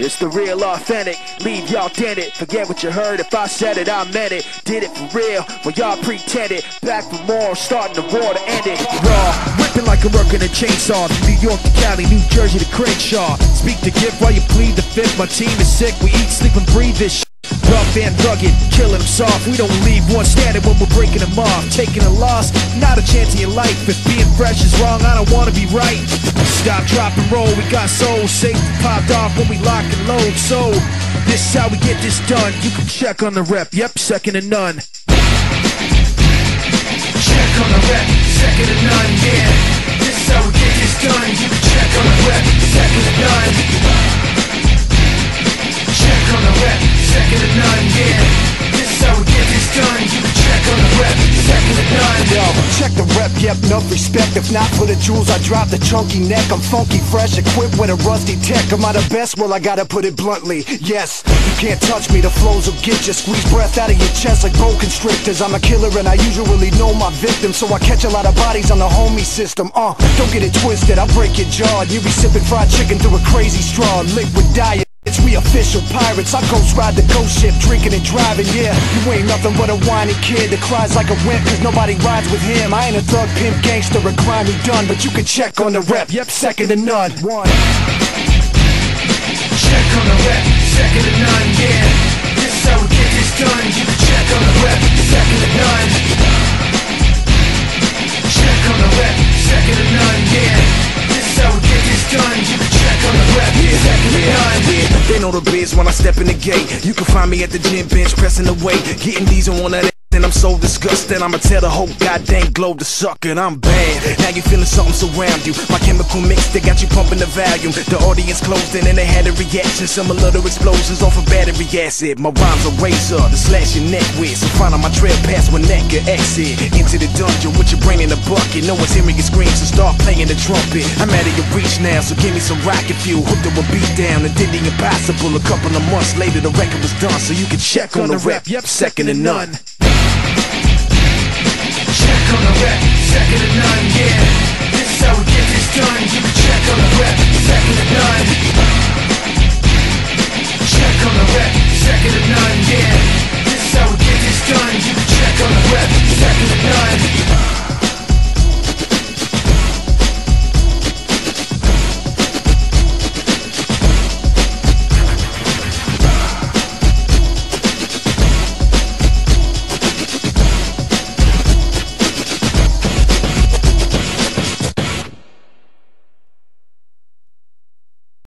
It's the real authentic, leave y'all dented. Forget what you heard, if I said it, I meant it. Did it for real, but y'all pretended. Back for more, starting the war to end it. Raw, ripping like a work in a chainsaw. New York to Cali, New Jersey to Crenshaw. Speak the gift while you plead the fifth. My team is sick, we eat, sleep, and breathe this shit. Rough and rugged, killing them soft. We don't leave one standing when we're breaking them off. Taking a loss, not a chance in your life. If being fresh is wrong, I don't wanna be right. Stop, drop, and roll. We got soul safe popped off when we lock and load. So, this is how we get this done. You can check on the rep. Yep, second to none. Check on the rep, second to none, yeah. This is how we get this done. You can check on the rep, second to none. Second to none, yeah. This is how we get this done. You can check on the rep, none. Yo, check the rep, yep, enough respect. If not for the jewels, I drop the chunky neck. I'm funky, fresh, equipped with a rusty tech. Am I the best? Well, I gotta put it bluntly. Yes, you can't touch me, the flows will get you. Squeeze breath out of your chest like boa constrictors. I'm a killer and I usually know my victim. So I catch a lot of bodies on the homie system. Uh, don't get it twisted, I'll break your jaw. You be sipping fried chicken through a crazy straw. Liquid diet. It's we official pirates. I ghost ride the ghost ship, drinking and driving. Yeah, you ain't nothing but a whiny kid that cries like a wimp, cause nobody rides with him. I ain't a thug, pimp, gangster, or grimy done, but you can check on the rep. Yep, second to none. One. Check on the rep, know the biz when I step in the gate. You can find me at the gym bench pressing the weight, getting these on one of that. And I'm so disgusted, I'ma tell the whole goddamn globe to suck it. I'm bad. Now you feeling something surround you. My chemical mix, they got you pumping the volume. The audience closed in and they had a reaction. Similar to explosions off of battery acid. My rhymes are razor to slash your neck with. So find my trail past one or exit. Into the dungeon with your brain in a bucket. No one's hearing your screams, so start playing the trumpet. I'm out of your reach now, so give me some rocket fuel. Hooked up a beat down and did the impossible. A couple of months later, the record was done, so you can check on, the rep. Yep, second to none. Check on the rep, second